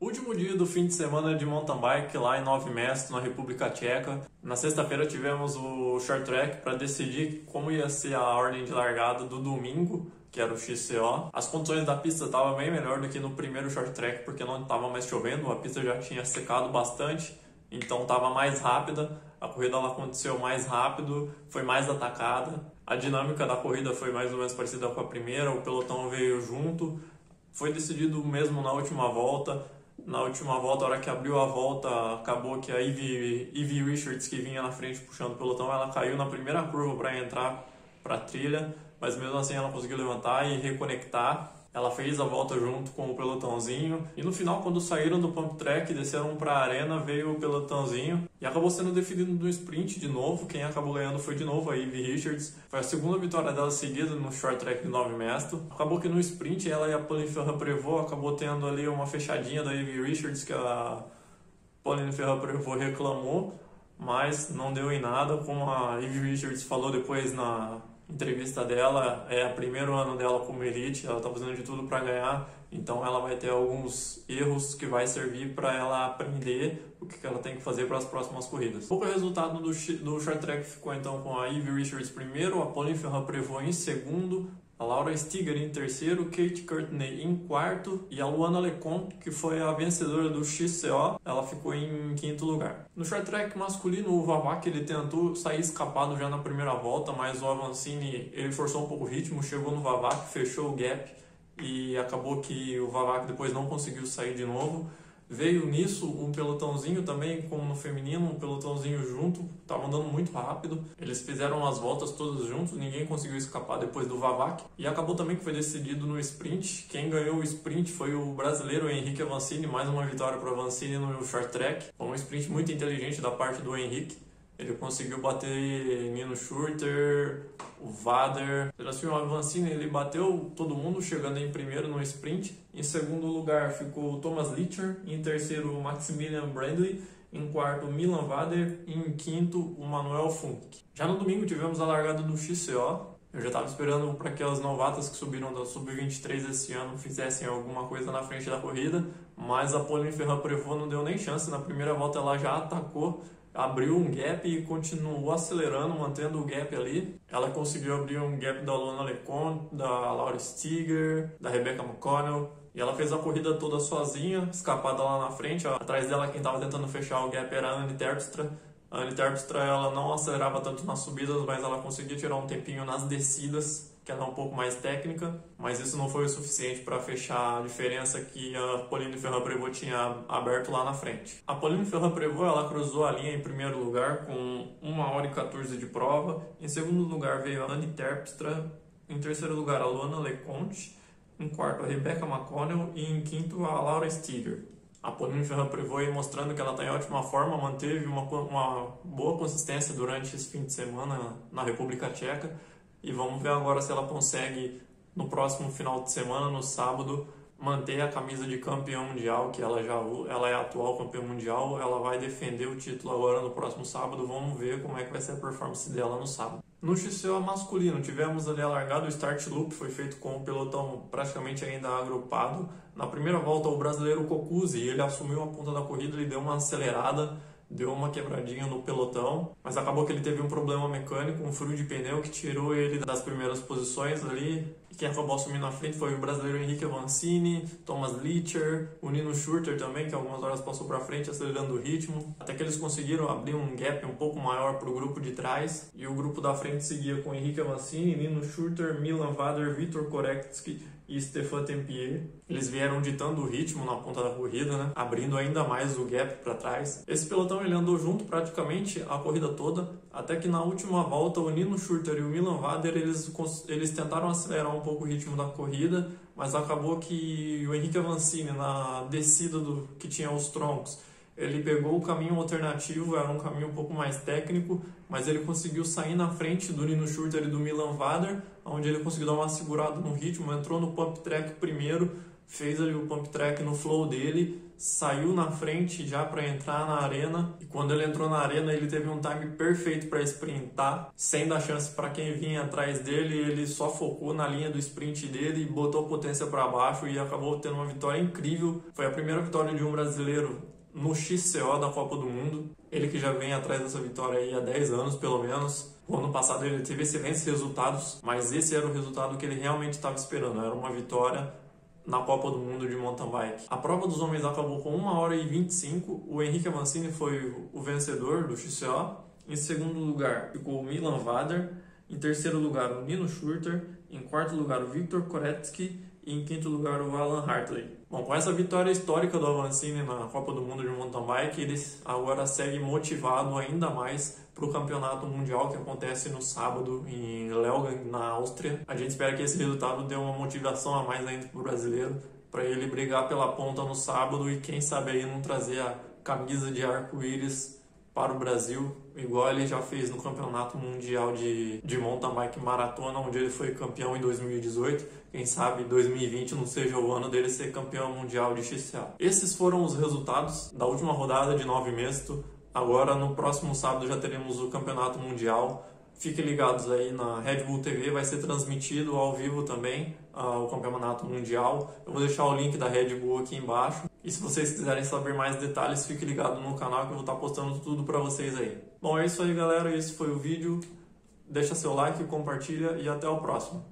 Último dia do fim de semana de mountain bike lá em Nove Mesto, na República Tcheca. Na sexta-feira tivemos o short track para decidir como ia ser a ordem de largada do domingo, que era o XCO. As condições da pista estavam bem melhor do que no primeiro short track, porque não estava mais chovendo, a pista já tinha secado bastante, então estava mais rápida. A corrida ela aconteceu mais rápido, foi mais atacada. A dinâmica da corrida foi mais ou menos parecida com a primeira, o pelotão veio junto. Foi decidido mesmo na última volta na última volta, a hora que abriu a volta, acabou que a Ivy, Richards, que vinha na frente puxando o pelotão, ela caiu na primeira curva para entrar para a trilha, mas mesmo assim ela conseguiu levantar e reconectar. Ela fez a volta junto com o pelotãozinho e no final, quando saíram do pump track desceram para a arena, veio o pelotãozinho e acabou sendo definido no sprint de novo. Quem acabou ganhando foi de novo a Ivy Richards. Foi a segunda vitória dela seguida no short track de 9 mesto. Acabou que no sprint ela e a Pauline Ferrand Prevot acabou tendo ali uma fechadinha da Ivy Richards que a Pauline Ferrand Prevot reclamou, mas não deu em nada, como a Ivy Richards falou depois na entrevista dela, é o primeiro ano dela como elite, ela está fazendo de tudo para ganhar, então ela vai ter alguns erros que vai servir para ela aprender o que ela tem que fazer para as próximas corridas. O resultado do, do short track ficou então com a Ivy Richards primeiro, a Pauline Ferrand Prevot em segundo, a Laura Stiger em terceiro, Kate Courtney em quarto e a Luana Lecomte, que foi a vencedora do XCO, ela ficou em quinto lugar. No short track masculino, o Vavak ele tentou sair escapado já na primeira volta, mas o Avancini ele forçou um pouco o ritmo, chegou no Vavak, fechou o gap e acabou que o Vavak depois não conseguiu sair de novo. Veio nisso um pelotãozinho também, como no feminino, um pelotãozinho junto, tava andando muito rápido. Eles fizeram as voltas todos juntos, ninguém conseguiu escapar depois do Vavac. E acabou também que foi decidido no sprint. Quem ganhou o sprint foi o brasileiro Henrique Avancini, mais uma vitória para Avancini no short track. Foi um sprint muito inteligente da parte do Henrique. Ele conseguiu bater Nino Schurter, o Vader. O Avancini ele bateu todo mundo, chegando em primeiro no sprint. Em segundo lugar ficou o Thomas Litcher. Em terceiro, o Maximilian Brandley. Em quarto, Milan Vader. E em quinto, o Manuel Funk. Já no domingo tivemos a largada do XCO. Eu já estava esperando para que as novatas que subiram da Sub-23 esse ano fizessem alguma coisa na frente da corrida, mas a Pauline Ferrand Prevot não deu nem chance. Na primeira volta ela já atacou abriu um gap e continuou acelerando, mantendo o gap ali. Ela conseguiu abrir um gap da Lona Lecon, da Laura Stiger, da Rebecca McConnell. E ela fez a corrida toda sozinha, escapada lá na frente. Atrás dela, quem estava tentando fechar o gap era a Anne Terpstra. A Anne Terpstra ela não acelerava tanto nas subidas, mas ela conseguia tirar um tempinho nas descidas que era um pouco mais técnica, mas isso não foi o suficiente para fechar a diferença que a Pauline Ferrand Prevot tinha aberto lá na frente. A Pauline Ferrand Prevot ela cruzou a linha em primeiro lugar com 1 hora e 14 de prova, em segundo lugar veio a Anne Terpstra, em terceiro lugar a Luana Leconte, em quarto a Rebecca McConnell. E em quinto a Laura Stiger. A Pauline Ferrand Prevot mostrando que ela está em ótima forma, manteve uma, uma boa consistência durante esse fim de semana na República Tcheca, e vamos ver agora se ela consegue no próximo final de semana, no sábado, manter a camisa de campeão mundial, que ela já ela é atual campeã mundial, ela vai defender o título agora no próximo sábado. Vamos ver como é que vai ser a performance dela no sábado. No XCO masculino, tivemos ali a largada, o start loop foi feito com o pelotão praticamente ainda agrupado. Na primeira volta, o brasileiro Cocuzzi, ele assumiu a ponta da corrida, ele deu uma acelerada, deu uma quebradinha no pelotão, mas acabou que ele teve um problema mecânico, um furo de pneu que tirou ele das primeiras posições ali. E quem acabou assumindo na frente foi o brasileiro Henrique Avancini, Thomas Litcher, o Nino Schurter também, que algumas horas passou para frente acelerando o ritmo, até que eles conseguiram abrir um gap um pouco maior para o grupo de trás, e o grupo da frente seguia com Henrique Avancini, Nino Schurter, Milan Vader, Vitor Korektsky e Stefan Tempier. Eles vieram ditando o ritmo na ponta da corrida, né? abrindo ainda mais o gap para trás. Esse pelotão ele andou junto praticamente a corrida toda, até que na última volta o Nino Schurter e o Milan Vader eles, eles tentaram acelerar um pouco o ritmo da corrida, mas acabou que o Henrique Avancini na descida do que tinha os troncos ele pegou o caminho alternativo, era um caminho um pouco mais técnico, mas ele conseguiu sair na frente do Nino Schurter e do Milan Vader, onde ele conseguiu dar uma segurada no ritmo, entrou no pump track primeiro, fez ali o pump track no flow dele, saiu na frente já para entrar na arena e quando ele entrou na arena ele teve um time perfeito para sprintar, sem dar chance para quem vinha atrás dele, ele só focou na linha do sprint dele e botou potência para baixo e acabou tendo uma vitória incrível. Foi a primeira vitória de um brasileiro no XCO da Copa do Mundo. Ele que já vem atrás dessa vitória aí há 10 anos, pelo menos. O ano passado ele teve excelentes resultados, mas esse era o resultado que ele realmente estava esperando. Era uma vitória na Copa do Mundo de mountain bike. A prova dos homens acabou com 1 hora e 25. O Henrique Avancini foi o vencedor do XCO. Em segundo lugar ficou o Milan Vader. Em terceiro lugar o Nino Schurter. Em quarto lugar o Viktor Koretsky. E em quinto lugar o Alan Hartley. Bom, com essa vitória histórica do Avancini na Copa do Mundo de mountain bike, ele agora segue motivado ainda mais para o campeonato mundial que acontece no sábado em Leogang, na Áustria. A gente espera que esse resultado dê uma motivação a mais ainda para o brasileiro, para ele brigar pela ponta no sábado e quem sabe aí não trazer a camisa de arco-íris para o Brasil, igual ele já fez no Campeonato Mundial de, de Mountain Bike Maratona, onde ele foi campeão em 2018. Quem sabe 2020 não seja o ano dele ser campeão mundial de XCA. Esses foram os resultados da última rodada de nove meses. Agora, no próximo sábado, já teremos o Campeonato Mundial. Fiquem ligados aí na Red Bull TV, vai ser transmitido ao vivo também uh, o Campeonato Mundial. Eu vou deixar o link da Red Bull aqui embaixo. E se vocês quiserem saber mais detalhes, fique ligado no canal que eu vou estar postando tudo para vocês aí. Bom, é isso aí galera, esse foi o vídeo. Deixa seu like, compartilha e até o próximo.